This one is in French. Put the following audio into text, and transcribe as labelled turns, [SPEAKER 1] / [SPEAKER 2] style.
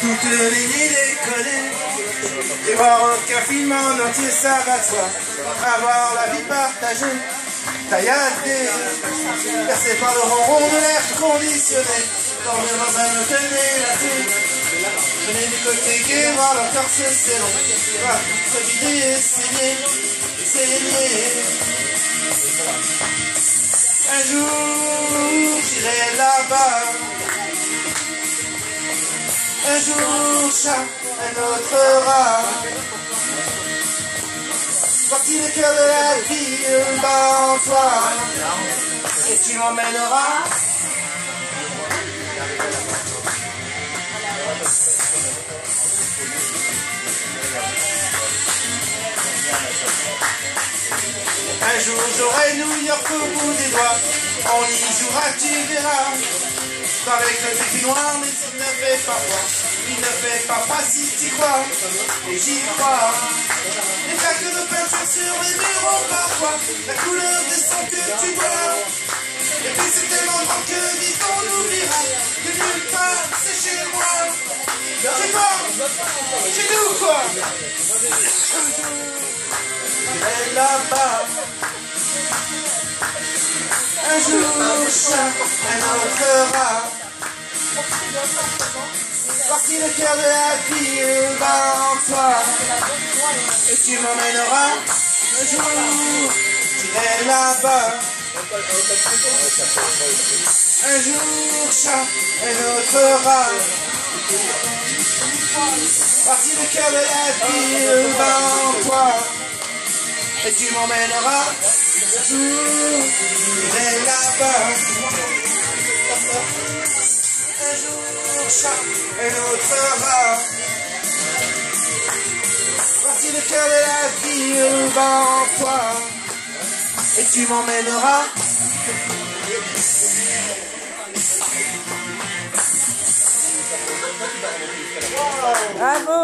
[SPEAKER 1] Toutes les nuits décoller Et voir aucun film en entier ça va de Avoir la vie partagée. Tailladée Percée par le ronron de l'air conditionné. Dormir dans un hôtel délaté Venez du côté gay, voir leur torse c'est long. Se vider et saigner Saigner Un jour j'irai là-bas un jour chat, un autre rat. Voici le cœur de la ville bat en toi. Et tu m'emmèneras. Un jour j'aurai New York au bout des doigts. On y jouera, tu verras. Avec le petit noir, mais il ne fait pas froid. Il ne fait pas froid si tu crois. Et j'y crois. Les plaques de peinture sur les murs parfois. La couleur des sons que tu bois. Et puis c'est tellement grand que vite on oubliera. Que nulle part, c'est chez moi. Chez toi. Chez nous, quoi. Et là-bas. Un jour un autre. Voici le cœur de la ville en toi. Et tu m'emmèneras un jour, j'irai là-bas. Un jour chat, un autre rat. Voici le cœur de la ville en toi. Et tu m'emmèneras un jour, j'irai là-bas. Autre rat. Voici le cœur de la ville bat en toi. Et tu m'emmèneras.
[SPEAKER 2] Bravo